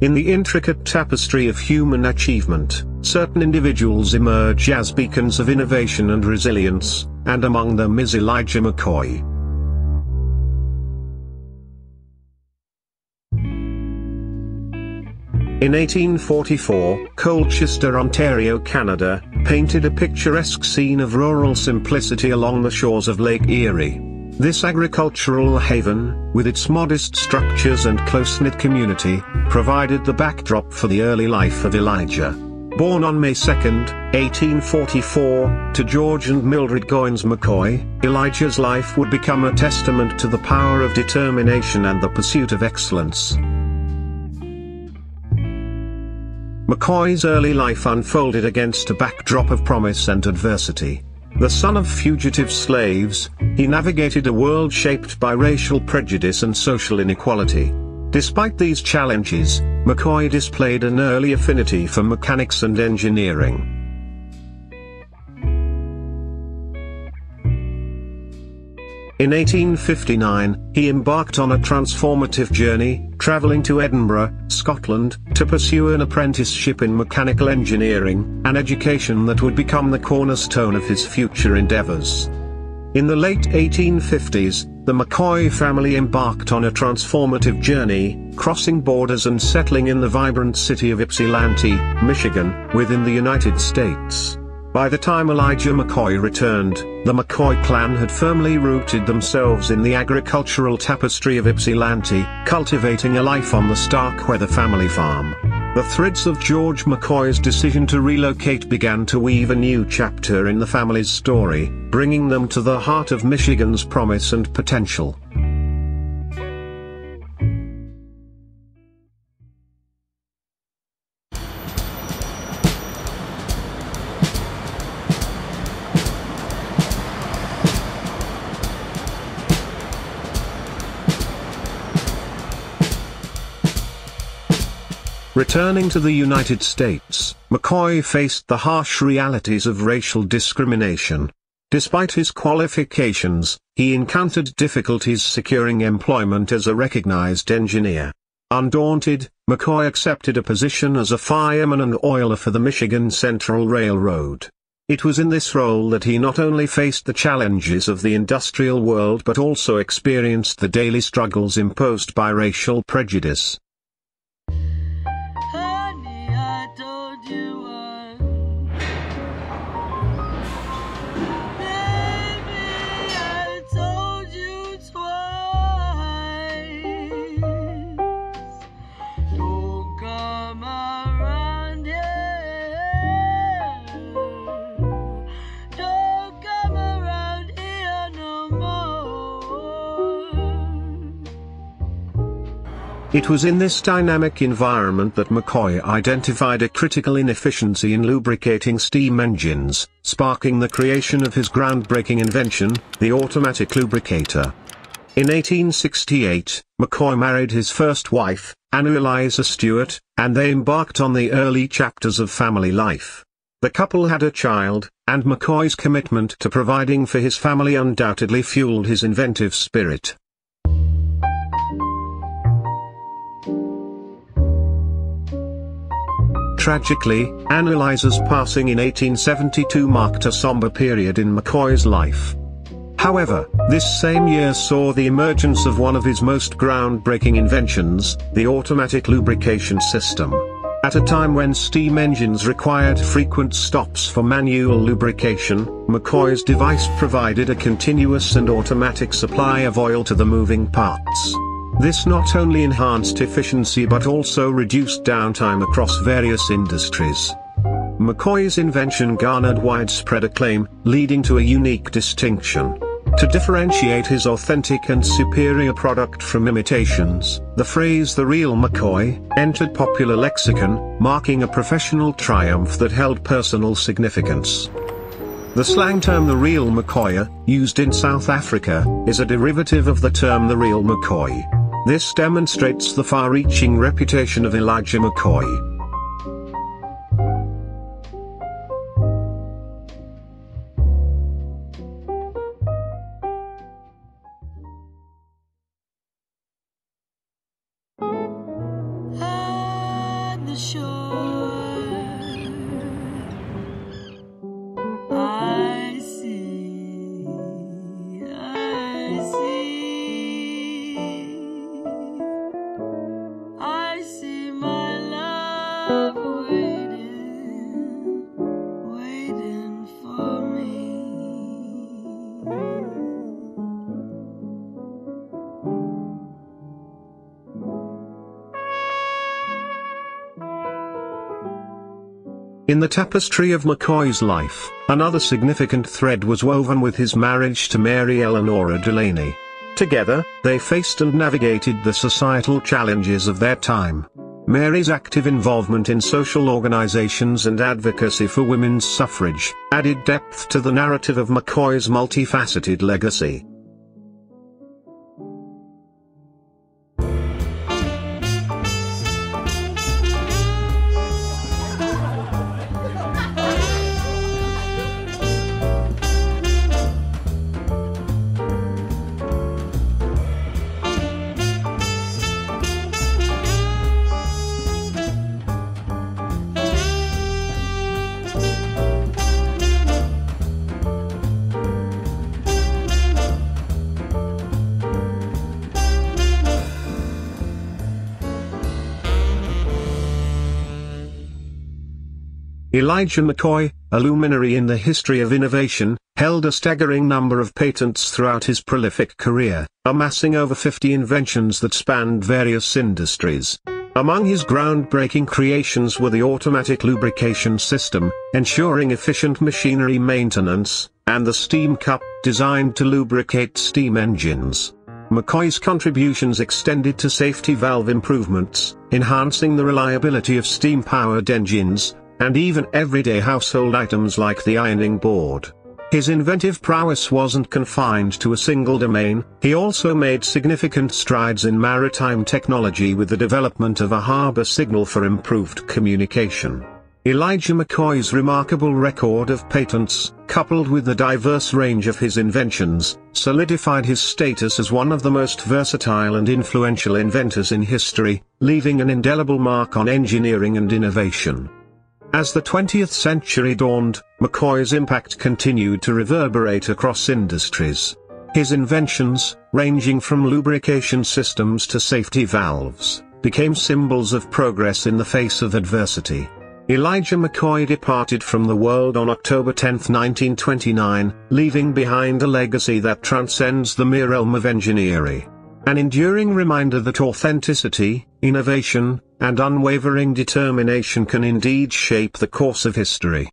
In the intricate tapestry of human achievement, certain individuals emerge as beacons of innovation and resilience, and among them is Elijah McCoy. In 1844, Colchester, Ontario, Canada, painted a picturesque scene of rural simplicity along the shores of Lake Erie. This agricultural haven, with its modest structures and close-knit community, provided the backdrop for the early life of Elijah. Born on May 2, 1844, to George and Mildred Goins McCoy, Elijah's life would become a testament to the power of determination and the pursuit of excellence. McCoy's early life unfolded against a backdrop of promise and adversity. The son of fugitive slaves, he navigated a world shaped by racial prejudice and social inequality. Despite these challenges, McCoy displayed an early affinity for mechanics and engineering. In 1859, he embarked on a transformative journey, traveling to Edinburgh, Scotland, to pursue an apprenticeship in mechanical engineering, an education that would become the cornerstone of his future endeavors. In the late 1850s, the McCoy family embarked on a transformative journey, crossing borders and settling in the vibrant city of Ypsilanti, Michigan, within the United States. By the time Elijah McCoy returned, the McCoy clan had firmly rooted themselves in the agricultural tapestry of Ypsilanti, cultivating a life on the Starkweather family farm. The threads of George McCoy's decision to relocate began to weave a new chapter in the family's story, bringing them to the heart of Michigan's promise and potential. Returning to the United States, McCoy faced the harsh realities of racial discrimination. Despite his qualifications, he encountered difficulties securing employment as a recognized engineer. Undaunted, McCoy accepted a position as a fireman and oiler for the Michigan Central Railroad. It was in this role that he not only faced the challenges of the industrial world but also experienced the daily struggles imposed by racial prejudice. It was in this dynamic environment that McCoy identified a critical inefficiency in lubricating steam engines, sparking the creation of his groundbreaking invention, the automatic lubricator. In 1868, McCoy married his first wife, Anna Eliza Stewart, and they embarked on the early chapters of family life. The couple had a child, and McCoy's commitment to providing for his family undoubtedly fueled his inventive spirit. Tragically, Anna Eliza's passing in 1872 marked a somber period in McCoy's life. However, this same year saw the emergence of one of his most groundbreaking inventions, the automatic lubrication system. At a time when steam engines required frequent stops for manual lubrication, McCoy's device provided a continuous and automatic supply of oil to the moving parts. This not only enhanced efficiency but also reduced downtime across various industries. McCoy's invention garnered widespread acclaim, leading to a unique distinction. To differentiate his authentic and superior product from imitations, the phrase the real McCoy entered popular lexicon, marking a professional triumph that held personal significance. The slang term the real Makoya, used in South Africa, is a derivative of the term the real McCoy. This demonstrates the far-reaching reputation of Elijah McCoy. In the tapestry of McCoy's life, another significant thread was woven with his marriage to Mary Eleanora Delaney. Together, they faced and navigated the societal challenges of their time. Mary's active involvement in social organizations and advocacy for women's suffrage added depth to the narrative of McCoy's multifaceted legacy. Elijah McCoy, a luminary in the history of innovation, held a staggering number of patents throughout his prolific career, amassing over 50 inventions that spanned various industries. Among his groundbreaking creations were the automatic lubrication system, ensuring efficient machinery maintenance, and the steam cup, designed to lubricate steam engines. McCoy's contributions extended to safety valve improvements, enhancing the reliability of steam-powered engines, and even everyday household items like the ironing board. His inventive prowess wasn't confined to a single domain, he also made significant strides in maritime technology with the development of a harbor signal for improved communication. Elijah McCoy's remarkable record of patents, coupled with the diverse range of his inventions, solidified his status as one of the most versatile and influential inventors in history, leaving an indelible mark on engineering and innovation. As the 20th century dawned, McCoy's impact continued to reverberate across industries. His inventions, ranging from lubrication systems to safety valves, became symbols of progress in the face of adversity. Elijah McCoy departed from the world on October 10, 1929, leaving behind a legacy that transcends the mere realm of engineering. An enduring reminder that authenticity, innovation, and unwavering determination can indeed shape the course of history.